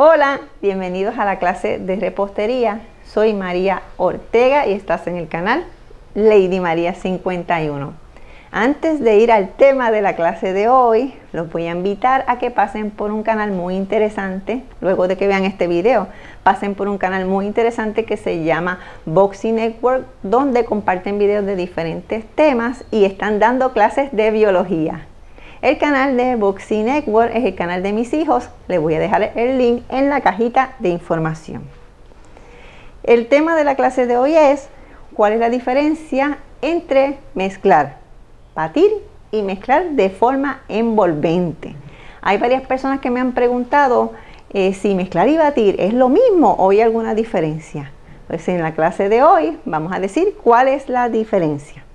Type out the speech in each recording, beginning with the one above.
Hola, bienvenidos a la clase de repostería. Soy María Ortega y estás en el canal Lady María 51. Antes de ir al tema de la clase de hoy, los voy a invitar a que pasen por un canal muy interesante, luego de que vean este video, pasen por un canal muy interesante que se llama Boxing Network, donde comparten videos de diferentes temas y están dando clases de biología. El canal de Boxy Network es el canal de mis hijos. Les voy a dejar el link en la cajita de información. El tema de la clase de hoy es cuál es la diferencia entre mezclar, batir y mezclar de forma envolvente. Hay varias personas que me han preguntado eh, si mezclar y batir es lo mismo o hay alguna diferencia. Pues en la clase de hoy vamos a decir cuál es la diferencia.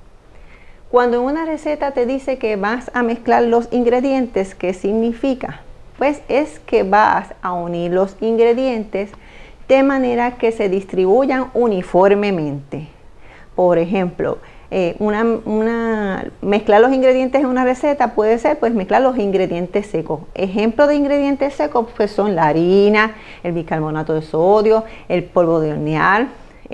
Cuando en una receta te dice que vas a mezclar los ingredientes, ¿qué significa? Pues es que vas a unir los ingredientes de manera que se distribuyan uniformemente. Por ejemplo, eh, una, mezclar los ingredientes en una receta puede ser pues mezclar los ingredientes secos. Ejemplos de ingredientes secos pues son la harina, el bicarbonato de sodio, el polvo de hornear,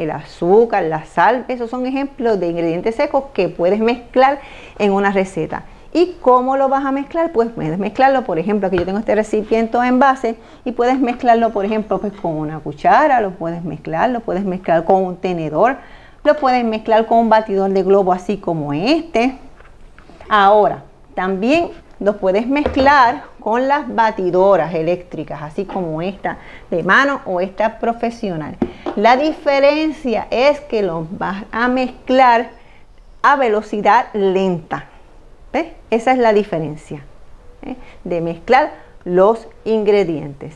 el azúcar, la sal, esos son ejemplos de ingredientes secos que puedes mezclar en una receta. ¿Y cómo lo vas a mezclar? Pues puedes mezclarlo, por ejemplo, aquí yo tengo este recipiente en base y puedes mezclarlo, por ejemplo, pues con una cuchara, lo puedes mezclar, lo puedes mezclar con un tenedor, lo puedes mezclar con un batidor de globo así como este. Ahora, también lo puedes mezclar con las batidoras eléctricas, así como esta de mano o esta profesional. La diferencia es que los vas a mezclar a velocidad lenta. ¿Ves? Esa es la diferencia ¿eh? de mezclar los ingredientes.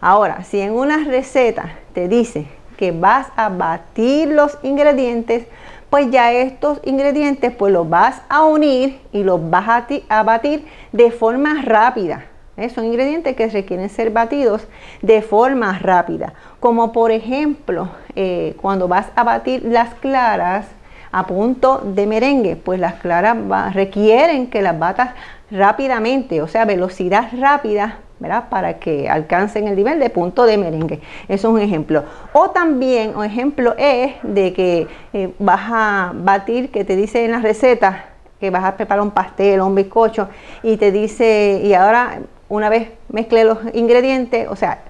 Ahora, si en una receta te dice que vas a batir los ingredientes, pues ya estos ingredientes pues los vas a unir y los vas a, batir de forma rápida. ¿eh? Son ingredientes que requieren ser batidos de forma rápida. Como por ejemplo, eh, cuando vas a batir las claras a punto de merengue, pues las claras requieren que las batas rápidamente, o sea, velocidad rápida para que alcancen el nivel de punto de merengue. Eso es un ejemplo. O también, un ejemplo es de que eh, vas a batir, que te dice en la receta que vas a preparar un pastel o un bizcocho y te dice, y ahora una vez mezcle los ingredientes, o sea,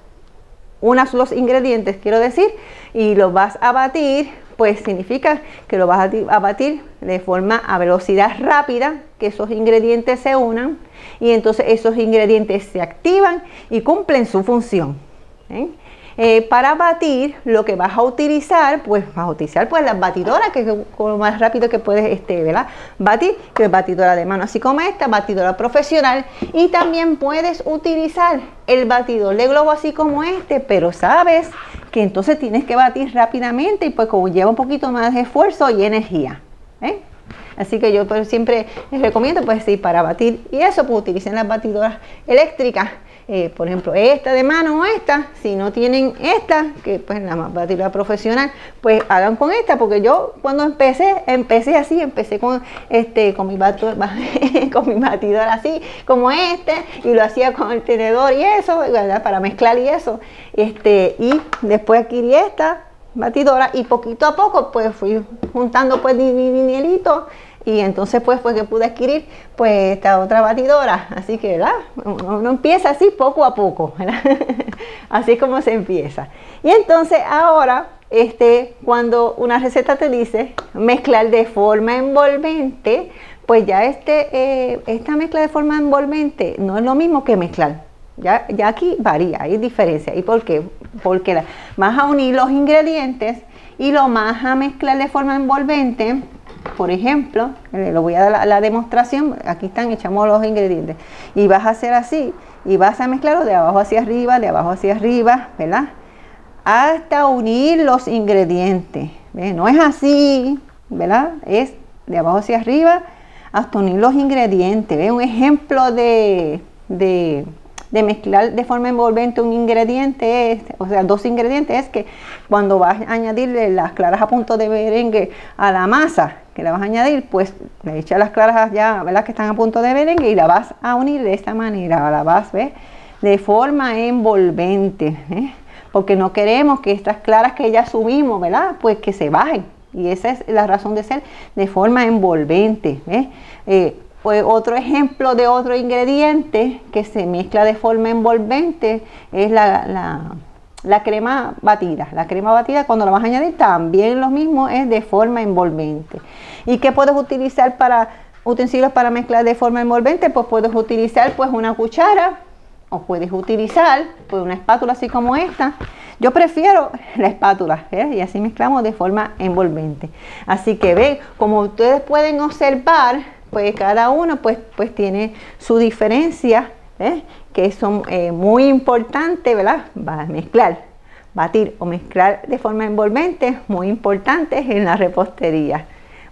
unas los ingredientes, quiero decir, y los vas a batir, pues significa que lo vas a batir de forma a velocidad rápida, que esos ingredientes se unan y entonces esos ingredientes se activan y cumplen su función. ¿eh? Eh, para batir, lo que vas a utilizar, pues vas a utilizar pues las batidoras, que es lo más rápido que puedes este, ¿verdad? batir, que es batidora de mano así como esta, batidora profesional, y también puedes utilizar el batidor de globo así como este, pero sabes que entonces tienes que batir rápidamente y pues como lleva un poquito más de esfuerzo y energía. ¿eh? Así que yo pues, siempre les recomiendo, pues sí, para batir y eso, pues utilicen las batidoras eléctricas. Eh, por ejemplo, esta de mano o esta, si no tienen esta, que pues la batidora profesional, pues hagan con esta, porque yo cuando empecé, empecé así, empecé con este, con mi batidora, con mi batidora así, como este, y lo hacía con el tenedor y eso, para mezclar y eso. Este, y después adquirí esta, batidora y poquito a poco pues fui juntando pues dineritos y entonces pues fue que pude adquirir pues esta otra batidora así que ¿verdad? uno empieza así poco a poco así es como se empieza y entonces ahora este cuando una receta te dice mezclar de forma envolvente pues ya este eh, esta mezcla de forma envolvente no es lo mismo que mezclar ya, ya aquí varía, hay diferencia. ¿Y por qué? Porque vas a unir los ingredientes y lo vas a mezclar de forma envolvente. Por ejemplo, eh, lo voy a dar la, demostración, aquí están, echamos los ingredientes. Y vas a hacer así, y vas a mezclarlo de abajo hacia arriba, de abajo hacia arriba, ¿verdad? Hasta unir los ingredientes. No es así, ¿verdad? Es de abajo hacia arriba hasta unir los ingredientes. ¿Ve? Un ejemplo de, de de mezclar de forma envolvente un ingrediente, o sea, dos ingredientes, es que cuando vas a añadirle las claras a punto de merengue a la masa que la vas a añadir, pues le echas las claras ya, ¿verdad? Que están a punto de merengue y la vas a unir de esta manera, la vas, ¿ves? de forma envolvente, ¿eh? porque no queremos que estas claras que ya subimos, ¿verdad? Pues que se bajen. Y esa es la razón de ser de forma envolvente. Eh, otro ejemplo de otro ingrediente que se mezcla de forma envolvente es la, la, crema batida. La crema batida cuando la vas a añadir también lo mismo es de forma envolvente. ¿Y qué puedes utilizar para utensilios para mezclar de forma envolvente? Pues puedes utilizar pues una cuchara o puedes utilizar pues una espátula así como esta. Yo prefiero la espátula ¿eh? y así mezclamos de forma envolvente. Así que ven, como ustedes pueden observar, pues cada uno pues, pues tiene su diferencia, ¿eh? que son eh, muy importantes, ¿verdad? Va a mezclar, batir o mezclar de forma envolvente, muy importantes en la repostería.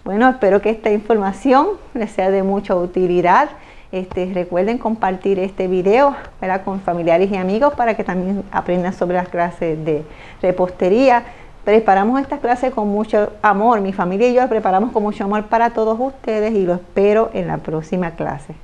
Bueno, espero que esta información les sea de mucha utilidad. Este, recuerden compartir este video ¿verdad? con familiares y amigos para que también aprendan sobre las clases de repostería. Preparamos estas clases con mucho amor. Mi familia y yo las preparamos con mucho amor para todos ustedes y lo espero en la próxima clase.